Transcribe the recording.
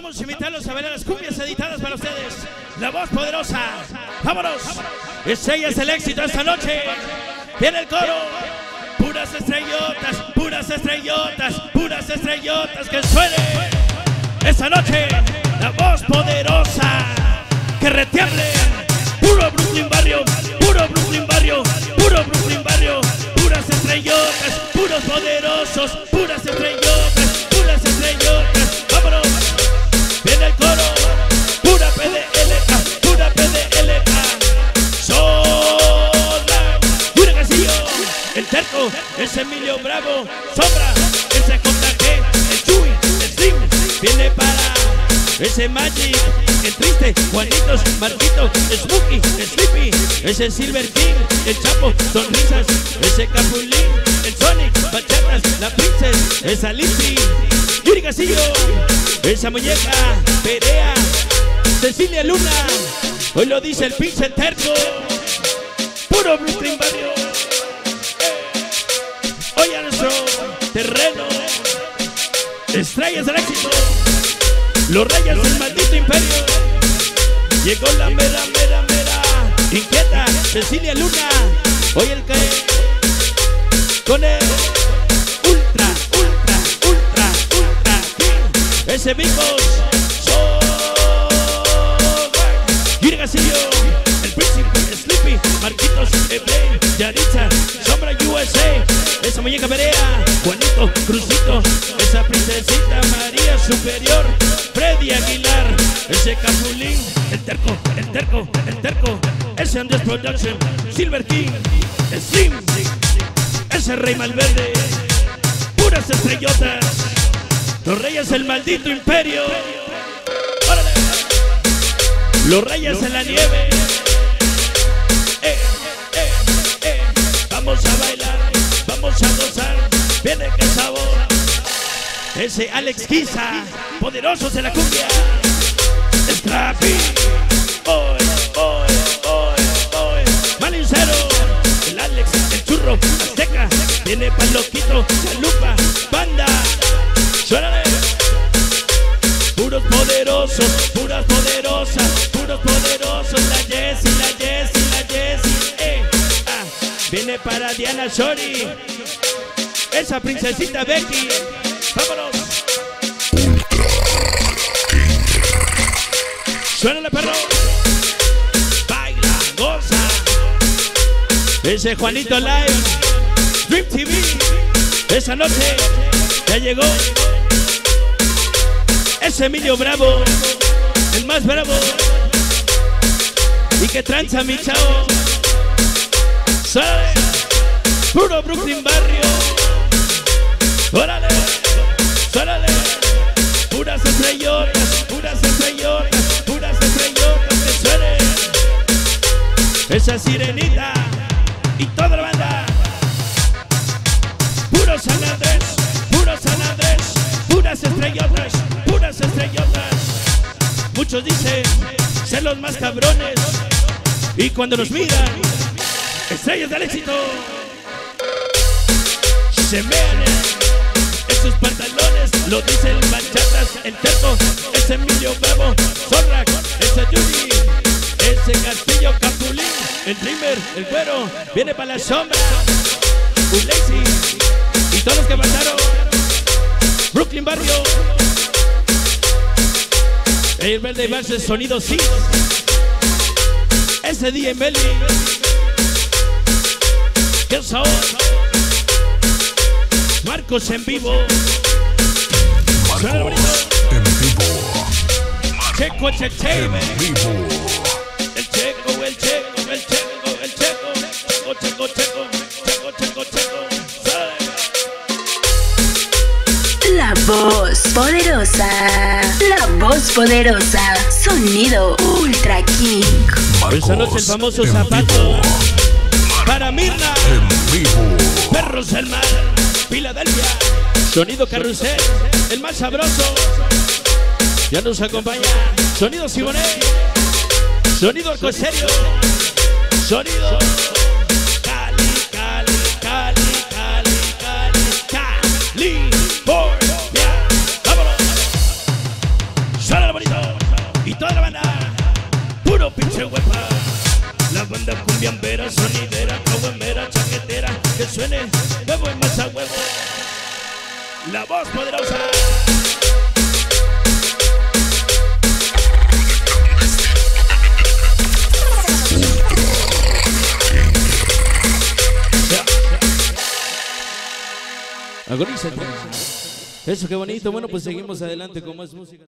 Vamos a invitarlos a bailar las cumbias editadas para ustedes. La voz poderosa. Vámonos. Estrellas del éxito esta noche. Viene el coro. Puras estrellotas, puras estrellotas, puras estrellotas que suene. Esta noche, la voz poderosa. Que retiemble. Puro Brooklyn Barrio, puro Brooklyn Barrio, puro Brooklyn Barrio. Puras estrellotas, puros poderosos, puras estrellotas, El terco es Emilio Bravo. Sombra. Ese JG. El Chuy. El Slim. Viene para ese Magic. El triste. Juanitos. Marquito. Smokey. Sleepy. Ese Silver King. El Chapo. Sonrisas. Ese Capulín. El Sonic. Bachatas. La Princess. Esa Lizzy. Yuri Castillo. Esa muñeca. Perea. Cecilia Luna. Hoy lo dice el pinche terco. Puro Brooklyn Barrio. Terreno. Estrellas del éxito. Los reyes del maldito imperio. Llegó la mera, mera, mera. Inquieta. Cecilia Luna. Hoy el que. Con el. Ultra, ultra, ultra, ultra. King. Ese Vicos. Gasillo, el príncipe, Sleepy, Marquitos, Eblay, Yaritza, Sombra USA, esa muñeca Perea, Juanito, Crucito, esa princesita María Superior, Freddy Aguilar, ese Capulín, el terco, el terco, el terco, ese Andrés Production, Silver King, Slim, ese Rey Malverde, puras estrellotas, los reyes del maldito imperio. Los reyes en la nieve. Eh, eh, eh. Vamos a bailar, vamos a gozar. Viene que sabor. Ese Alex Giza, poderosos de la cumbia. Scrappy. Hoy, hoy, hoy, hoy. Malincero. El Alex, el churro, Azteca. Viene pa'l loquito, la lupa, banda. Suélale. Puros poderosos, puras poderosas, puros poderosos, la Jessie, la Jessie, la Jessie, eh, ah, viene para Diana Shori, esa princesita Becky, vámonos. Suénale perro, baila, goza, ese Juanito Live, Dream TV, esa noche ya llegó. Es Emilio Bravo, el más bravo. Y que tranza mi chavo. Sale, puro Brooklyn Barrio. Órale, órale. Puras estrellotas, puras estrellotas, puras estrellotas que suenen. Esa sirenita y toda la banda. Puro San Andrés, puro San Andrés, puras estrellotas, puras estrellotas. Muchos dicen ser los más cabrones. Y cuando nos miran, estrellas del éxito, se mean sus pantalones. Lo dicen bachatas, el terco, ese Emilio Bravo, Zorrak, ese Yuri, ese Castillo Capulín, el Dreamer, el güero, viene para la sombra, lazy y todos los que pasaron. Brooklyn Barrio. El verde base sonido sí. Ese día en. ¿Qué sabor? Marcos en vivo. Bonito. en vivo, Checo Entertainment. en vivo. El checo, el checo, el checo, el checo. Checo, checo, checo. Checo, checo. La voz poderosa. La voz poderosa. Sonido Ultra King. Esa noche el Marcos famoso en zapato. vivo, Para Mirna. En vivo, Sonido Carrusel, el más sabroso. Ya nos acompaña Sonido Simonet, Sonido Arcoserio, Sonido Cali, Cali, Cali, Cali, Cali, California. ¡Vámonos! Suena lo bonito y toda la banda, puro pinche huepa. La banda cumbiambera, sonidera, caguamera, chaquetera, que suene huevo y más huevo. La voz poderosa. Agonízate. Eso, qué bonito. Bueno, pues seguimos adelante con más música.